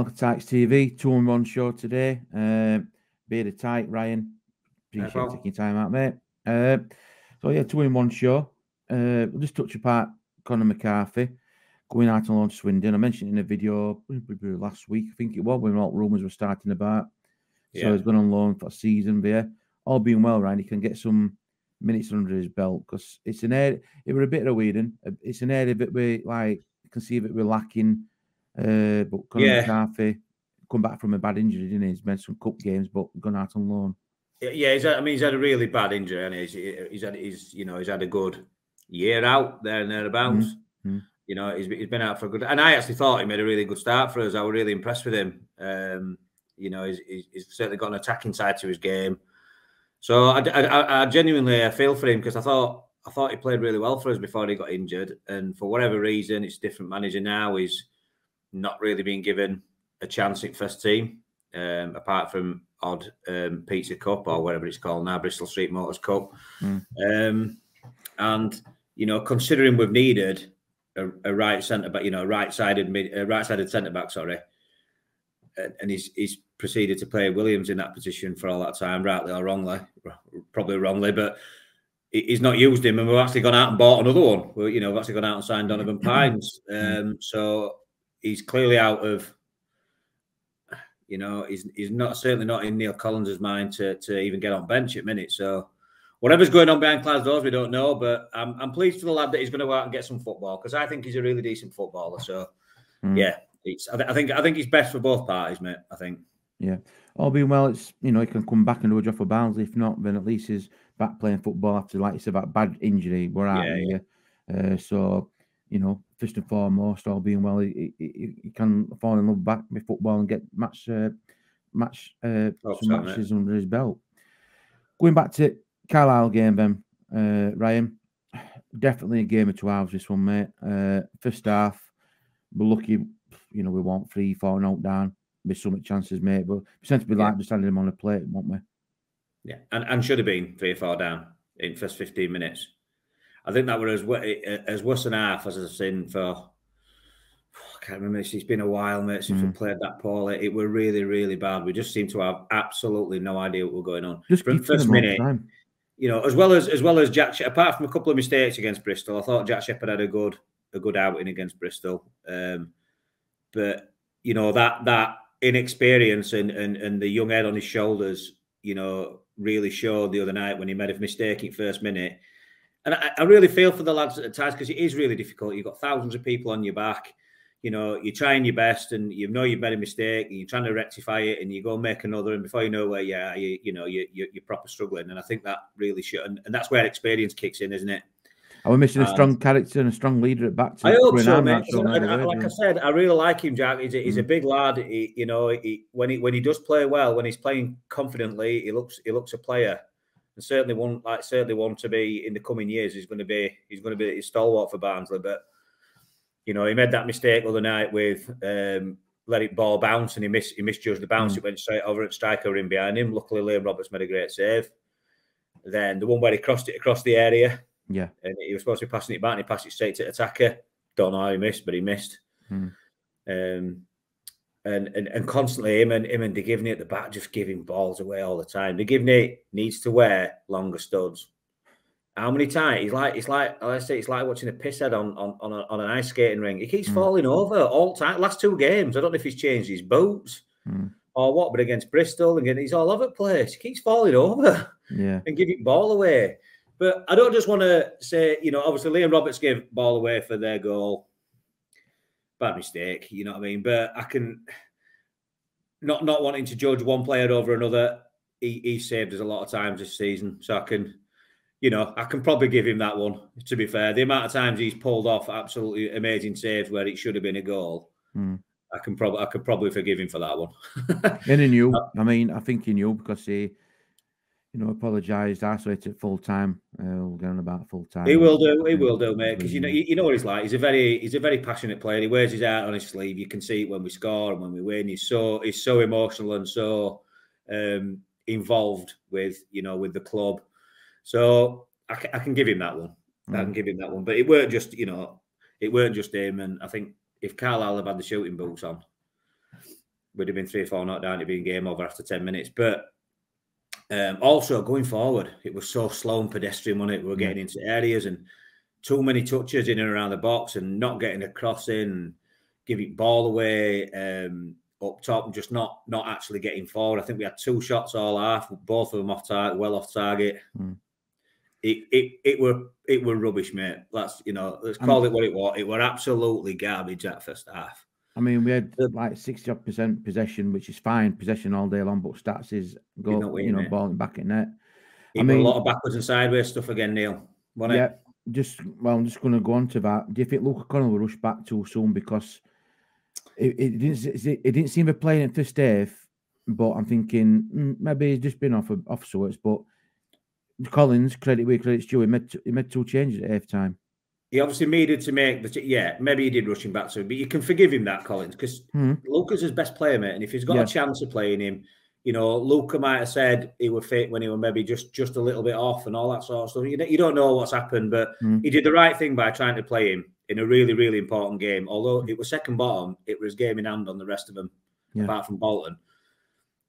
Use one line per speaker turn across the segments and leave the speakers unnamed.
Welcome to Tykes TV. Two and one show today. Uh, beard of tight, Ryan. Appreciate
No
you
problem.
taking time out, mate. Uh, so yeah, two in one show. Uh, we'll just touch apart Conor McCarthy going out on loan to Swindon. I mentioned in a video last week, I think it was when all rumours were starting about. So
Yeah.
he's gone on loan for a season. there. all being well, Ryan, he can get some minutes under his belt because it's an area. It were a bit of a Whedon. It's an area that we like. You can see that we're lacking. Uh, but Conor
Yeah.
McCarthy come back from a bad injury, didn't he? He's made some cup games, but gone out on loan.
Yeah, he's had, I mean, he's had a really bad injury, and he's he's had he's you know he's had a good year out there and thereabouts.
mhm.
You know, he's he's been out for a good, and I actually thought he made a really good start for us. I was really impressed with him. Um, you know, he's, he's, he's certainly got an attacking side to his game. So I, I, I- I genuinely I feel for him because I thought I thought he played really well for us before he got injured, and for whatever reason, it's different manager now. He's not really been given a chance at first team, um, apart from odd um, Pizza Cup or whatever it's called now, Bristol Street Motors Cup.
Mm.
Um, and you know, considering we've needed a, a right centre back, you know, right-sided mid, a right-sided centre back, sorry, and, and he's he's proceeded to play Williams in that position for all that time, rightly or wrongly, probably wrongly, but he's not used him, and we've actually gone out and bought another one. We, you know, we've actually gone out and signed Donovan Pines. Um, so he's clearly out of. You know, he's he's not certainly not in Neill Collins's mind to to even get on bench at minute. So whatever's going on behind closed doors, we don't know. But I'm I'm pleased for the lad that he's going to go out and get some football because I think he's a really decent footballer. So
Mm.
yeah, it's I, th- I think I think he's best for both parties, mate. I think.
Yeah, all being well, it's you know he can come back and do a job for Barnsley. If not, then at least he's back playing football after, like you said, that bad injury. We're out
Yeah,
here, uh, so you know, first and foremost, all being well, he, he, he- can fall in love back with football and get match uh, match uh,
Hope
some
so,
matches under his belt. Going back to Carlisle game, then uh, Ryan, definitely a game of two hours. This one, mate. Uh, first half, we're lucky. You know, we want three, four, out down with so much chances, mate. But we seem to be
Yeah.
like just standing them on the plate, won't we?
Yeah, and, and should have been three or four down in first fifteen minutes. I think that were as as worse than half as I've seen for. I can't remember. It's been a while, mate, since we
Mm.
played that poorly. It were really, really bad. We just seem to have absolutely no idea what was going on.
Just
From first minute,
time.
you know, as well as as well as Jack. Apart from a couple of mistakes against Bristol, I thought Jack Shepherd had a good a good outing against Bristol. Um, but you know that that inexperience and and and the young head on his shoulders, you know, really showed the other night when he made a mistake in first minute. And I, I really feel for the lads at the times because it is really difficult. You've got thousands of people on your back. You know, you're trying your best, and you know you've made a mistake, and you're trying to rectify it, and you go and make another, and before you know where you are, you, you know you, you, you're proper struggling. And I think that really should, and, and that's where experience kicks in, isn't it?
Are we missing a strong character and a strong leader at back? To
I hope so, mate.
that show
And- and like I said, I really like him, Jack. He's a, he's a
Mm.
big lad. He, you know, he, when he when he does play well, when he's playing confidently, he looks he looks a player, and certainly one like certainly one to be in the coming years. He's going to be he's going to be a stalwart for Barnsley. But you know, he made that mistake the other night with um, let it ball bounce, and he missed he misjudged the bounce.
Mm.
It went straight over at striker in behind him. Luckily, Liam Roberts made a great save. Then the one where he crossed it across the area
Yeah.
and he was supposed to be passing it back, and he passed it straight to attacker. Don't know how he missed, but he missed.
Hmm.
Um, and, and and constantly him and him and De Gevigney at the back just giving balls away all the time. De Gevigney needs to wear longer studs. How many times? He's like, it's like, let's say, it's like watching a pisshead on on on, a, on an ice skating ring. He keeps
Hmm.
falling over all time. Last two games, I don't know if he's changed his boots
Hmm.
or what, but against Bristol and he's all over the place. He keeps falling over
Yeah.
and giving ball away. But I don't just want to say, you know, obviously Liam Roberts gave ball away for their goal. Bad mistake, you know what I mean? But I can not not wanting to judge one player over another. He, he saved us a lot of times this season, so I can, you know, I can probably give him that one. To be fair, the amount of times he's pulled off absolutely amazing saves where it should have been a goal,
Hmm.
I can probably I could probably forgive him for that one.
And he knew.
Uh,
I mean, I think he knew because he, you know, apologised, isolated full time. Uh, we're going about full time.
He will do. He will do, mate. Because you know, you, you know what he's like. He's a very, he's a very passionate player. He wears his heart on his sleeve. You can see it when we score and when we win. He's so, he's so emotional and so um, involved with, you know, with the club. So I, I can give him that one. I can
Mm.
give him that one. But it weren't just, you know, it weren't just him. And I think if Carlisle have had the shooting boots on, would have been three or four not down to being game over after 10 minutes. But um, also going forward, it was so slow and pedestrian when it? We were getting yeah. into areas and too many touches in and around the box and not getting a cross in, giving ball away um, up top and just not not actually getting forward. I think we had two shots all half, both of them off target, well off target. Mm. It, it it were it were rubbish, mate. Let's you know, let's call it what it was. It were absolutely garbage that first half.
I mean, we had like sixty odd percent possession, which is fine, possession all day long. But stats is go, you know, balling back in net.
It I mean, a lot of backwards and sideways stuff again, Neil.
yeah, it? just well, I'm just going to go on to that. Do you think Luca Connell will rush back too soon because it, it didn't it didn't seem to be playing at first half, but I'm thinking mm, maybe he's just been off of, off sorts. But Collins, credit where credit's due, he made he made two changes at half time
he obviously needed to make the yeah maybe he did rush him back to him, but you can forgive him that Collins because mm. Luca's his best player mate and if he's got yeah. a chance of playing him you know Luca might have said he would fit when he was maybe just just a little bit off and all that sort of stuff you, you don't know what's happened but mm. he did the right thing by trying to play him in a really really important game although it was second bottom it was game in hand on the rest of them yeah. apart from Bolton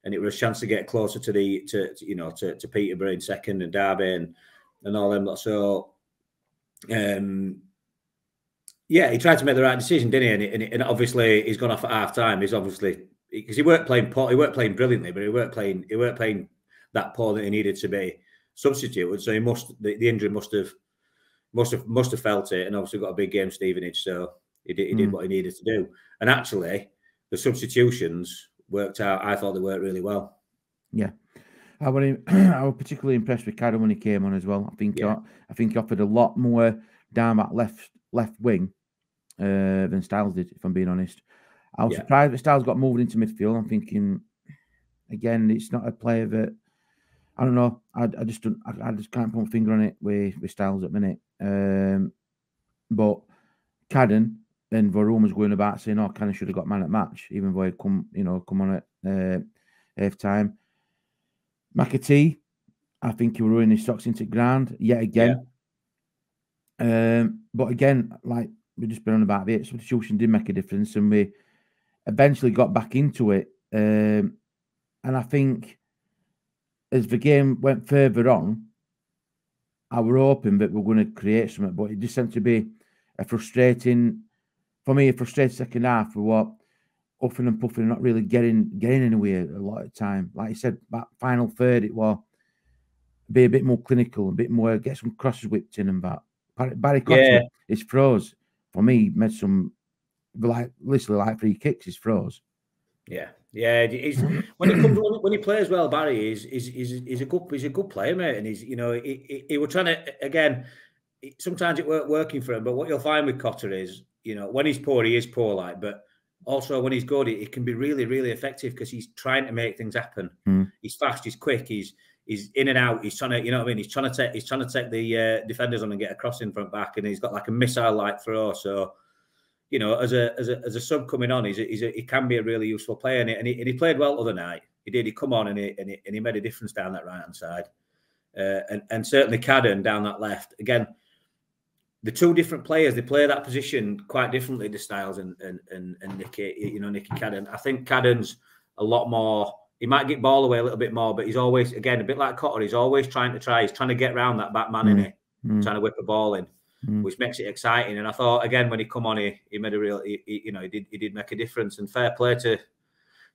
and it was a chance to get closer to the to, to you know to, to Peterborough in second and Derby and, and all them so um, yeah, he tried to make the right decision, didn't he? And, and, and obviously, he's gone off at half time. He's obviously because he weren't playing poor, he weren't playing brilliantly, but he weren't playing he weren't playing that poor that he needed to be substituted. So he must the, the injury must have must have must have felt it, and obviously got a big game Stevenage, so he did he did mm. what he needed to do. And actually, the substitutions worked out. I thought they worked really well.
Yeah. I was, I was particularly impressed with Cadden when he came on as well. I think yeah. I think he offered a lot more down that left left wing uh, than Styles did. If I'm being honest, I was yeah. surprised that Styles got moved into midfield. I'm thinking again, it's not a player that I don't know. I, I just don't. I, I, just can't put my finger on it with, with Styles at the minute. Um, but Cadden and Varun was going about saying, "Oh, Cadden should have got man at match, even though he come, you know, come on at uh, half time." McAtee, I think he was ruining his socks into ground yet again. Yeah. Um, but again, like we've just been on about it, substitution did make a difference, and we eventually got back into it. Um, and I think as the game went further on, I were hoping that we are going to create something, but it just seemed to be a frustrating, for me, a frustrating second half for what huffing and puffing, not really getting getting anywhere a lot of time. Like I said, that final third, it was be a bit more clinical, a bit more get some crosses whipped in and that. Barry, Barry Cotter, yeah. his froze for me made some like literally like free kicks. His froze.
Yeah, yeah. He's, when he comes on, when he plays well, Barry is is is he's a good he's a good player, mate. And he's you know he, he, he were trying to again. Sometimes it weren't working for him, but what you'll find with Cotter is you know when he's poor, he is poor, like but also when he's good, it, can be really, really effective because he's trying to make things happen. Mm. He's fast, he's quick, he's he's in and out. He's trying to, you know what I mean? He's trying to take he's trying to take the uh, defenders on and get a cross in front back, and he's got like a missile like throw. So, you know, as a as a as a sub coming on, he's a, he's a, he can be a really useful player, and he, and he, and he played well other night. He did. He come on and he and he, and he made a difference down that right hand side, uh, and and certainly Cadden down that left again the two different players they play that position quite differently. The Styles and and and, and Nicky, you know, Nicky Cadden. I think Cadden's a lot more. He might get ball away a little bit more, but he's always again a bit like Cotter. He's always trying to try. He's trying to get around that back man mm. in it, mm. trying to whip a ball in, mm. which makes it exciting. And I thought again when he come on, he, he made a real, he, he, you know, he did he did make a difference. And fair play to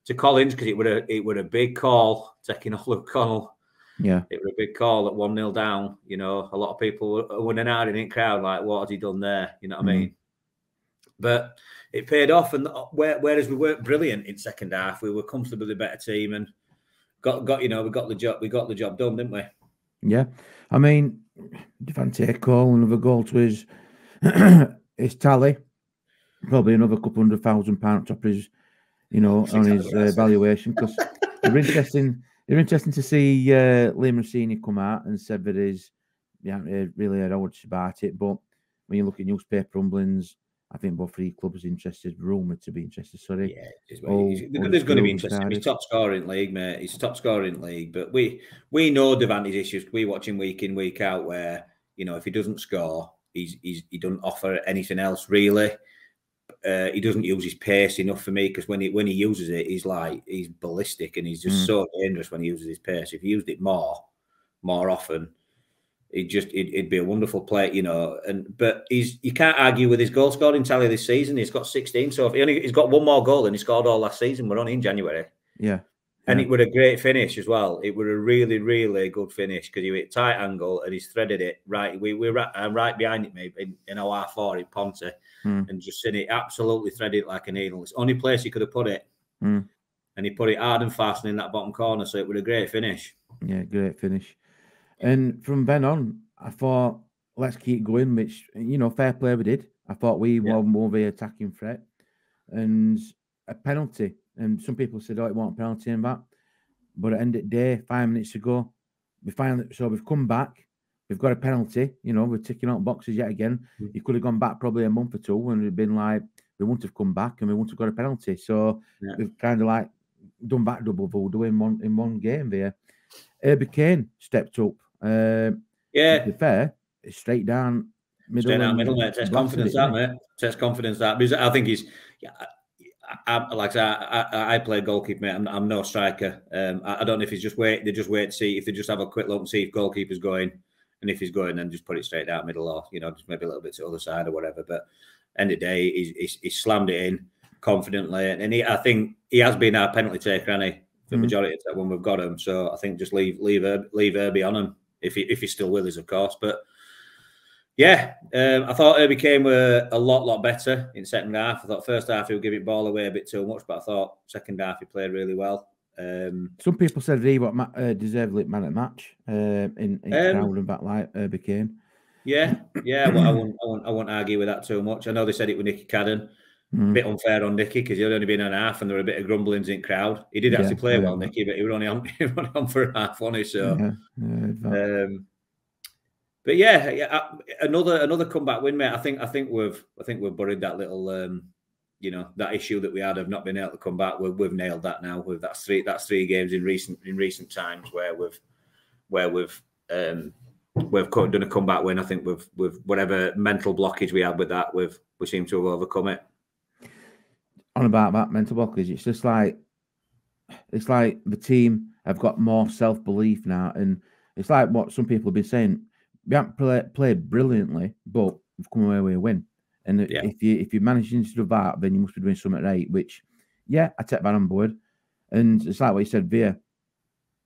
to Collins because it would a it would a big call taking off Luca Connell
yeah,
it was a big call at one 0 down. You know, a lot of people were winning out in the crowd, like, what has he done there? You know what mm. I mean? But it paid off, and whereas we weren't brilliant in second half, we were comfortably the better team, and got got you know we got the job we got the job done, didn't we?
Yeah, I mean, Devante Cole another goal to his his tally, probably another couple hundred thousand pound top his, you know, on his uh, valuation because they're interesting. It's interesting to see uh, Liam Rosenior come out and said that he's yeah, really words about it. But when you look at newspaper rumblings, I think both three clubs are interested, rumoured to be interested. Sorry,
yeah, all, there's going to be interested. He's top scorer in league, mate. He's top scorer in league. But we we know Devante's issues. We watch him week in week out. Where you know if he doesn't score, he's, he's he doesn't offer anything else really. Uh, he doesn't use his pace enough for me because when he when he uses it, he's like he's ballistic and he's just mm. so dangerous when he uses his pace. If he used it more, more often, it just it, would be a wonderful play, you know. And but he's you can't argue with his goal scoring tally this season. He's got 16, so if he only he's got one more goal than he scored all last season. We're only in January.
Yeah.
And it was a great finish as well. It was a really, really good finish because he hit tight angle and he's threaded it right. We we right, uh, right behind it, maybe in, in our four in Ponte, mm. and just seen it absolutely threaded it like a needle. It's the only place he could have put it, mm. and he put it hard and fast in that bottom corner. So it was a great finish.
Yeah, great finish. And from then on, I thought, let's keep going, which, you know, fair play we did. I thought we yeah. were more the attacking threat and a penalty. And some people said, oh, it wasn't a penalty in that. But at the end of the day, five minutes ago, we finally, so we've come back. We've got a penalty, you know, we're ticking out boxes yet again. Mm-hmm. You could have gone back probably a month or two and we'd been like, we wouldn't have come back and we wouldn't have got a penalty. So yeah. we've kind of like done back double voodoo in one in one game there. Herbie Kane stepped up. Uh,
yeah,
to be fair, straight down
middle. Straight down middle, mate. Takes confidence, that mate. Takes confidence that because I think he's. Yeah, I, like I, I, I play goalkeeper, mate. I'm, I'm no striker. Um, I, I, don't know if he's just wait. They just wait to see if they just have a quick look and see if goalkeeper's going, and if he's going, then just put it straight down middle, or you know, just maybe a little bit to the other side or whatever. But end of the day, he's, he's, he's slammed it in confidently, and he, I think he has been our penalty taker, and he the mm. majority of that when we've got him. So I think just leave leave leave Herbie on him if he if he's still with us, of course. But yeah, um, I thought Herbie Kane were a lot lot better in second half. I thought first half he would give it ball away a bit too much, but I thought second half he played really well. Um,
Some people said he what uh, deserved like man at match uh, in, in um, crowd and back like Herbie Kane.
Yeah, yeah. Well, I won't, I won't, I won't argue with that too much. I know they said it with Nicky Cadden. Mm. A bit unfair on Nicky because he'd only been on half and there were a bit of grumblings in crowd. He did actually yeah, play yeah. well, Nicky, but he was only on, he was only on for half, on it. So, yeah, um, but yeah, yeah, uh, another another comeback win, mate. I think I think we've I think we've buried that little, um, you know, that issue that we had of not being able to come back. We've, we've nailed that now. With that's three that's three games in recent in recent times where we've where we've um, we've done a comeback win. I think with with whatever mental blockage we had with that, we've we seem to have overcome it
on about that mental blockage. It's just like it's like the team have got more self belief now, and it's like what some people have been saying. We haven't play, played brilliantly, but we've come away with a win. And yeah. if you if you're managing to do that, then you must be doing something right. Which, yeah, I take that on board. And it's like what you said, Via.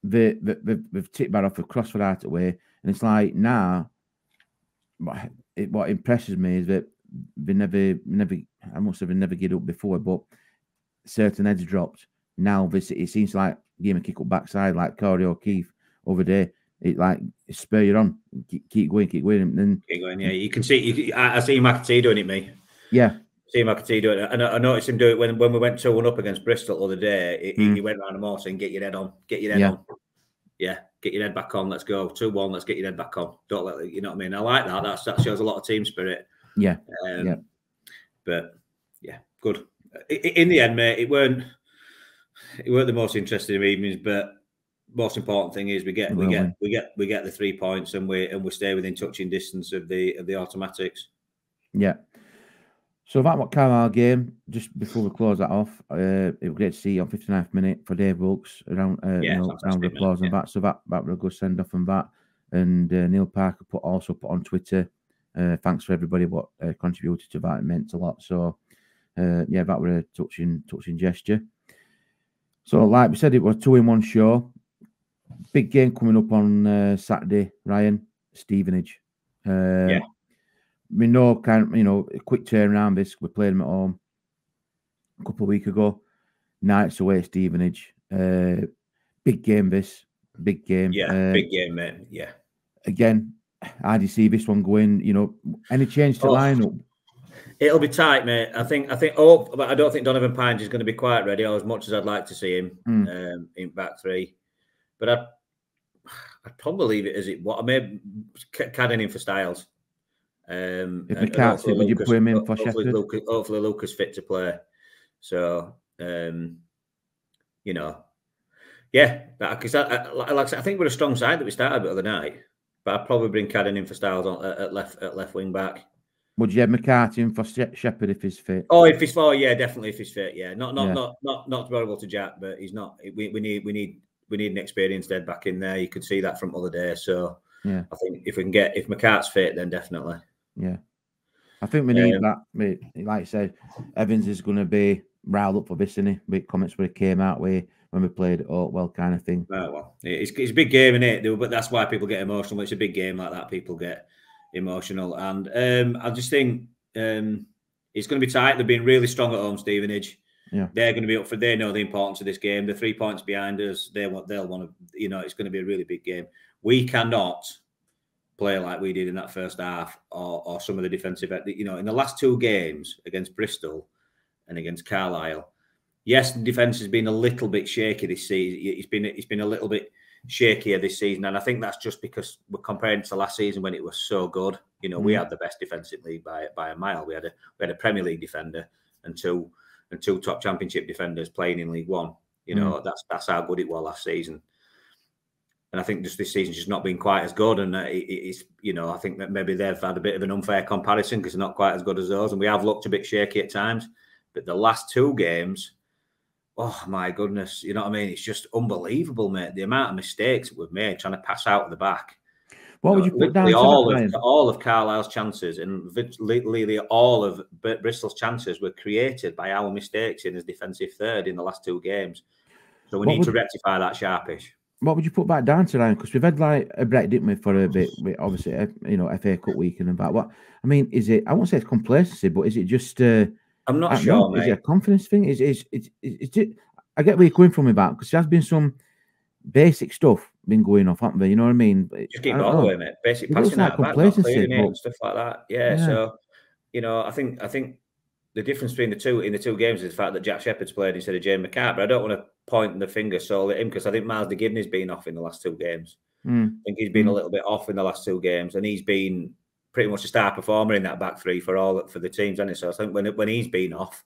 They, they, they've, they've ticked that off a cross for out away, and it's like now. What, it, what impresses me is that they never, never, I must have never get up before, but certain heads dropped. Now this it seems like game a kick up backside like Corey O'Keeffe over there. It like spur you on, keep, keep going, keep going, and then
keep going. Yeah, you can see. You, I, I see McAtee doing it, me.
Yeah,
see McAtee doing it, and I, I noticed him do it when when we went two one up against Bristol the other day. It, mm. He went around the more saying, "Get your head on, get your head yeah. on." Yeah, get your head back on. Let's go two one. Let's get your head back on. Don't let you know what I mean. I like that. That's, that shows a lot of team spirit.
Yeah. Um, yeah.
But yeah, good. In the end, mate, it weren't it weren't the most interesting evenings, but most important thing is we get we get we get we get the three points and we and we stay within touching distance of the of the automatics.
Yeah. So that what Carlisle game, just before we close that off, uh, it was great to see on 59th minute for Dave Wilkes around uh, yeah, you know, round of applause and that. So that that was a good send off and that. And uh, Neil Parker put also put on Twitter uh, thanks for everybody what uh, contributed to that. It meant a lot. So uh, yeah, that was a touching touching gesture. So like we said, it was two in one show. Big game coming up on uh, Saturday. Ryan Stevenage. Uh, yeah. We know kind of, you know a quick turnaround. This we played them at home a couple of weeks ago. Nights away at Stevenage. Uh, big game. This big game.
Yeah, uh, big game, man. Yeah.
Again, how do you see this one going? You know, any change to oh, lineup?
It'll be tight, mate. I think. I think. Oh, but I don't think Donovan Pines is going to be quite ready, as much as I'd like to see him mm. um, in back three. But I'd, I'd probably leave it as it. What I made Cadden in for Styles.
Um, if McCarthy, would you put him in for
hopefully Lucas, hopefully Lucas fit to play. So, um, you know, yeah, because like I said, I think we're a strong side that we started the other night. But I'd probably bring Cadden in for Styles on, at, left at left wing back.
Would you have McCarthy in for Shepherd if he's fit?
Oh, if he's fit, yeah, definitely if he's fit, yeah. Not not yeah. not not not terrible to Jack, but he's not. We, we need we need we need an experienced dead back in there. You could see that from other days. So
yeah,
I think if we can get if McCart's fit, then definitely.
Yeah, I think we need um, that. Like I said, Evans is going to be riled up for this, isn't he? Big comments where he came out with when we played oh well kind of thing.
Oh, well, it's, it's a big game, isn't it? But that's why people get emotional. It's a big game like that, people get emotional. And um, I just think um, it's going to be tight. They've been really strong at home, Stevenage.
Yeah.
They're going to be up for. They know the importance of this game. The three points behind us. They want. They'll want to. You know, it's going to be a really big game. We cannot play like we did in that first half, or, or some of the defensive. You know, in the last two games against Bristol and against Carlisle, yes, the defense has been a little bit shaky this season. It's been it's been a little bit shakier this season, and I think that's just because we're comparing to last season when it was so good. You know, mm. we had the best defensive league by by a mile. We had a we had a Premier League defender and two and two top Championship defenders playing in League One. You know, mm. that's that's how good it was last season. And I think just this season's just not been quite as good. And uh, it, it's, you know, I think that maybe they've had a bit of an unfair comparison because they're not quite as good as those. And we have looked a bit shaky at times. But the last two games, oh my goodness, you know what I mean? It's just unbelievable, mate. The amount of mistakes that we've made trying to pass out of the back.
What would you put down?
All of, all of Carlisle's chances and literally all of Bristol's chances were created by our mistakes in his defensive third in the last two games. So we what need would, to rectify that sharpish.
What would you put back down to now? Because we've had like a break, didn't we, for a bit? We obviously, uh, you know, FA Cup weekend and that. What I mean is it? I won't say it's complacency, but is it just? Uh,
I'm not sure. Know,
is it a confidence thing? Is is is, is, it? I get where you're coming from about because there has been some basic stuff been going off, haven't they? You know what I mean?
Just keep on with it. Basic it passing out, back, not and stuff like that. Yeah, yeah, So, you know, I think I think the difference between the two in the two games is the fact that Jack Shepherd's played instead of Jamie McCart. But I don't want to point the finger solely at him because I think Miles de Gevigney's been off in the last two games.
Mm.
I think he's been mm. a little bit off in the last two games, and he's been pretty much a star performer in that back three for all for the teams. And so I think when when he's been off,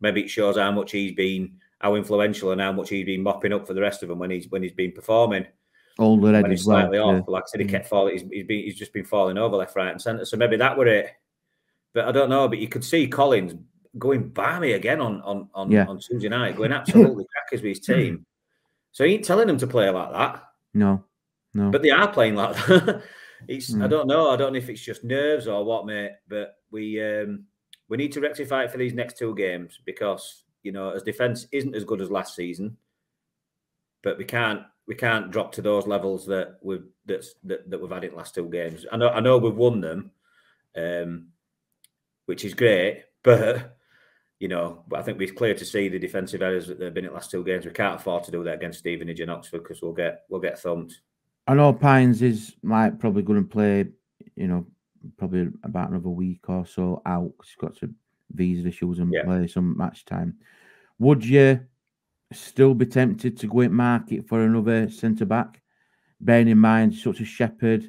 maybe it shows how much he's been how influential and how much he's been mopping up for the rest of them when he's when he's been performing.
Older when he's
slightly
well,
off, yeah. like I said, he kept falling. He's, he's been he's just been falling over left, right, and centre. So maybe that were it. But I don't know. But you could see Collins going balmy again on on on,
yeah.
on Tuesday night, going absolutely crackers with his team. So he ain't telling them to play like that.
No, no.
But they are playing like that. it's mm. I don't know. I don't know if it's just nerves or what, mate. But we um we need to rectify it for these next two games because you know, as defence isn't as good as last season, but we can't we can't drop to those levels that we've that's that, that we've had in the last two games. I know I know we've won them, um, which is great, but you know, but I think it's clear to see the defensive errors that they've been in the last two games. We can't afford to do that against Stevenage and Oxford because we'll get we'll get thumped.
I know Pines is might probably going to play, you know, probably about another week or so out. Cause He's got to visa issues and yeah. play some match time. Would you still be tempted to go and market for another centre back? Bearing in mind, such a Shepherd,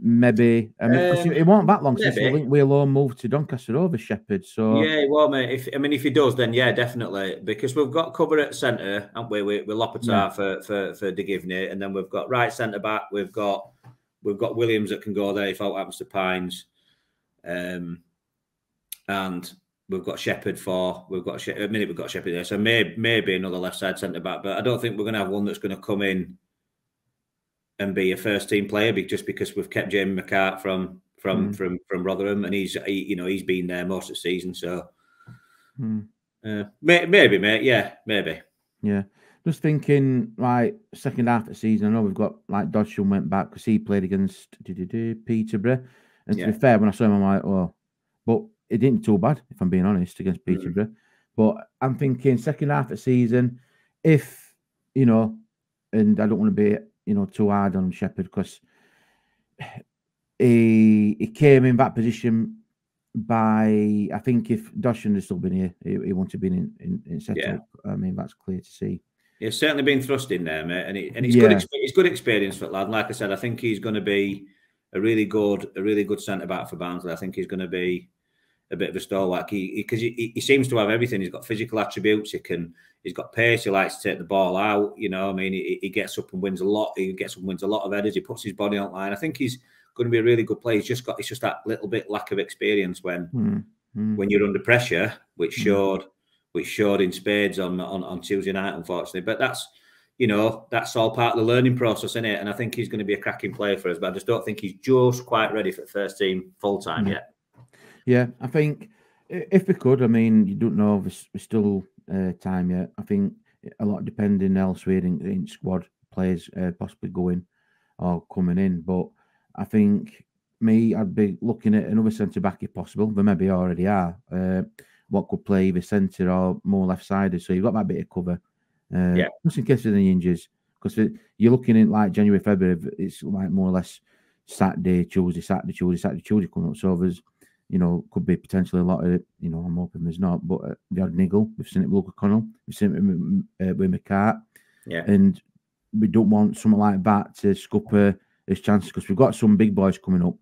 maybe. I mean, um, it won't that long maybe. since I think we'll all move to Doncaster over Shepherd. So
yeah, well, mate. If I mean, if he does, then yeah, definitely, because we've got cover at centre, haven't we? With, with Lopata yeah. for for for De Gevigney, and then we've got right centre back. We've got we've got Williams that can go there if all happens to Pines. Um, and we've got Shepherd for we've got a minute we've got Shepherd there, so maybe maybe another left side centre back, but I don't think we're going to have one that's going to come in and be a first team player just because we've kept Jamie McCart from from mm. from from Rotherham, and he's he, you know he's been there most of the season, so
mm.
uh, may, maybe mate, yeah, maybe,
yeah. Just thinking, like second half of the season, I know we've got like Dodgson went back because he played against Peterborough, and to yeah. be fair, when I saw him, I'm like, oh, but it didn't too bad, if I'm being honest, against mm. Peterborough. But I'm thinking second half of the season, if you know, and I don't want to be you know too hard on Shepherd because he he came in that position by I think if Dawson had still been here, he, he wouldn't have been in in, in setup. Yeah. I mean that's clear to see.
He's certainly been thrust in there, mate, and, he, and he's yeah. good. It's good experience for lad. Like I said, I think he's going to be a really good, a really good centre back for Barnsley. I think he's going to be a bit of a stalwart. He because he, he, he, seems to have everything. He's got physical attributes. He can. He's got pace. He likes to take the ball out. You know, I mean, he, he gets up and wins a lot. He gets up and wins a lot of headers. He puts his body on line. I think he's going to be a really good player. He's just got it's just that little bit lack of experience when
Mm, mm.
when you're under pressure, which
Mm.
showed which showed in spades on, on on Tuesday night, unfortunately. But that's you know that's all part of the learning process, isn't it? And I think he's going to be a cracking player for us. But I just don't think he's just quite ready for the first team full time
No.
yet.
Yeah, I think if we could, I mean, you don't know, there's, there's still uh, time yet. I think a lot depending elsewhere in, in squad players uh, possibly going or coming in. But I think me, I'd be looking at another centre back if possible. There maybe already are. Uh, what could play either centre or more left sided. So you've got that bit of cover. Uh,
Yeah.
Just in case there's any injuries. Because you're looking in like January, February, it's like more or less Saturday, Tuesday, Saturday, Tuesday, Saturday, Tuesday coming up. So there's you know, could be potentially a lot of, it. you know, I'm hoping there's not, but uh, the odd niggle. We've seen it with Luke O'Connell, we've seen it with, uh, with McCart,
Yeah,
and we don't want something like that to scupper his chances because we've got some big boys coming up.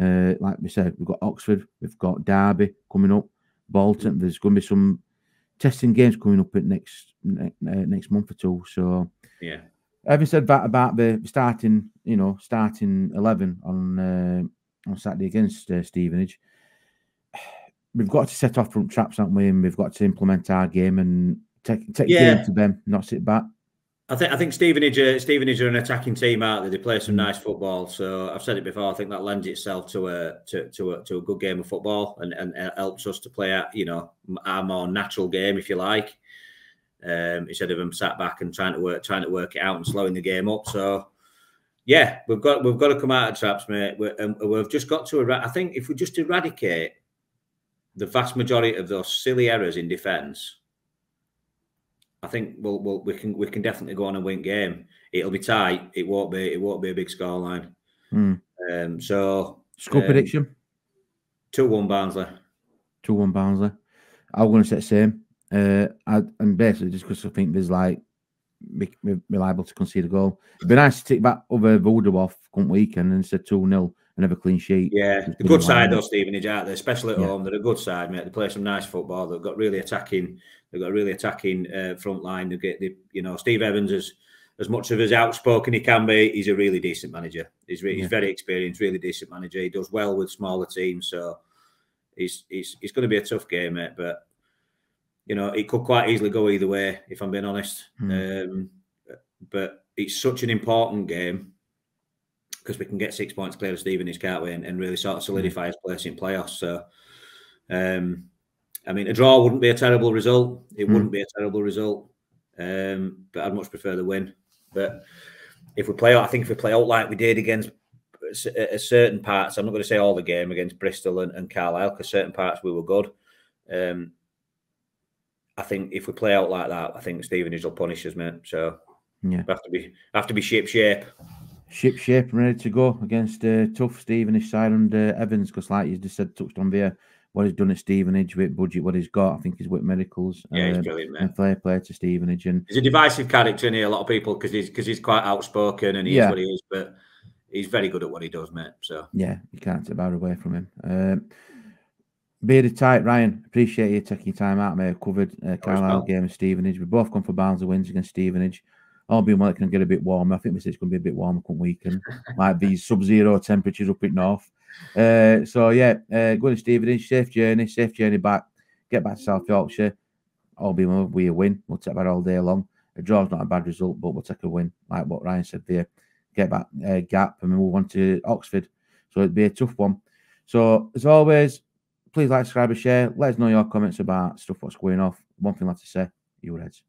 Uh, like we said, we've got Oxford, we've got Derby coming up, Bolton. There's going to be some testing games coming up at next ne- uh, next month or two. So,
yeah,
having said that about the starting, you know, starting eleven on uh, on Saturday against uh, Stevenage, we've got to set off from traps, haven't we? And we've got to implement our game and take take
Yeah.
game to them, not sit back.
I think I think Stevenage are, Stevenage are an attacking team out there. They play some
Mm.
nice football. So I've said it before. I think that lends itself to a to to a, to a good game of football and, and helps us to play at you know our more natural game, if you like, um, instead of them sat back and trying to work trying to work it out and slowing the game up. So yeah, we've got we've got to come out of traps, mate. We're, and we've just got to. I think if we just eradicate the vast majority of those silly errors in defence. I think we'll, we'll we can we can definitely go on and win game. It'll be tight. It won't be it won't be a big scoreline.
Mm.
Um, so
Score
Um,
prediction
two one Barnsley.
two one Barnsley. I'm going to say the same. Uh, I, and basically just because I think there's like we- we're liable to concede a goal. It'd be nice to take that over Voodoo off come weekend and say two 0 a clean sheet.
Yeah, the good side though, Stevenage out there, especially at
Yeah.
home. They're a good side, mate. They play some nice football. They've got really attacking. They've got a really attacking uh, front line. They get the you know Steve Evans is as much of as outspoken he can be. He's a really decent manager. He's re-
Yeah.
he's very experienced, really decent manager. He does well with smaller teams, so he's he's it's going to be a tough game, mate. But you know it could quite easily go either way, if I'm being honest.
Hmm.
Um, but it's such an important game because we can get six points clear of Stevenage, can't we? And, and really sort of solidify his place in playoffs. So, um, I mean, a draw wouldn't be a terrible result. It
Mm.
wouldn't be a terrible result. Um, but I'd much prefer the win. But if we play out, I think if we play out like we did against a certain parts, I'm not going to say all the game against Bristol and, and Carlisle because certain parts we were good. Um, I think if we play out like that, I think Stevenage will punish us, mate. So
Yeah.
we have to be have to be ship shape.
Ship shape and ready to go against uh, tough Stevenage side and uh, Evans because like you just said touched on there what he's done at Stevenage with budget what he's got I think he's with medicals
Yeah, he's
uh,
brilliant, mate.
and fair play to Stevenage and
He's a divisive character in here. A lot of people because he's because he's quite outspoken and he's
Yeah.
what he is, but he's very good at what he does, mate. So
yeah you can't take that away from him um, bearded tight Ryan appreciate you taking your time out mate covered uh, Carlisle game of Stevenage we've both gone for Barnsley wins against Stevenage all being well it can get a bit warmer I think we said it's going to be a bit warmer come weekend Might be sub-zero temperatures up in north Uh, so yeah, uh, going to Stevenage, safe journey, safe journey back. Get back to South Yorkshire. Well, we a win. We'll take that all day long. A draw's not a bad result, but we'll take a win, like what Ryan said there. Get back uh, gap and move on to Oxford. So it'd be a tough one. So as always, please like, subscribe, and share. Let us know your comments about stuff what's going off. One thing I have to say, you Reds.